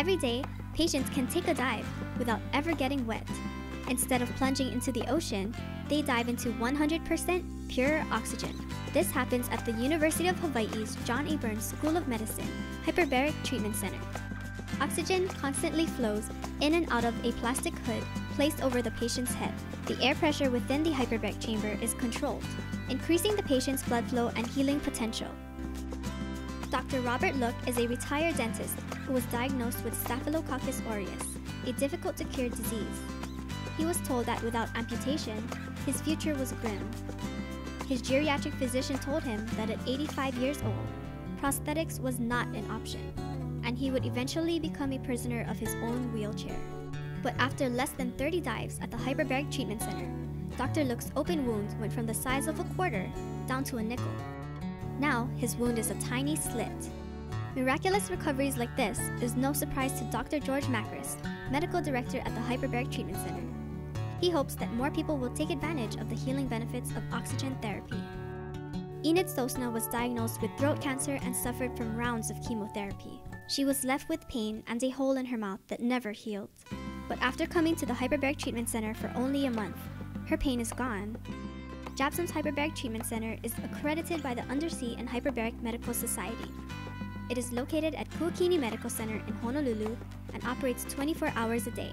Every day, patients can take a dive without ever getting wet. Instead of plunging into the ocean, they dive into 100% pure oxygen. This happens at the University of Hawaii's John A. Burns School of Medicine Hyperbaric Treatment Center. Oxygen constantly flows in and out of a plastic hood placed over the patient's head. The air pressure within the hyperbaric chamber is controlled, increasing the patient's blood flow and healing potential. Dr. Robert Look is a retired dentist who was diagnosed with Staphylococcus aureus, a difficult to cure disease. He was told that without amputation, his future was grim. His geriatric physician told him that at 85 years old, prosthetics was not an option, and he would eventually become a prisoner of his own wheelchair. But after less than 30 dives at the Hyperbaric Treatment Center, Dr. Look's open wound went from the size of a quarter down to a nickel. Now, his wound is a tiny slit. Miraculous recoveries like this is no surprise to Dr. George Makris, medical director at the Hyperbaric Treatment Center. He hopes that more people will take advantage of the healing benefits of oxygen therapy. Enid Sosna was diagnosed with throat cancer and suffered from rounds of chemotherapy. She was left with pain and a hole in her mouth that never healed. But after coming to the Hyperbaric Treatment Center for only a month, her pain is gone. JABSOM's Hyperbaric Treatment Center is accredited by the Undersea and Hyperbaric Medical Society. It is located at Kuakini Medical Center in Honolulu and operates 24 hours a day.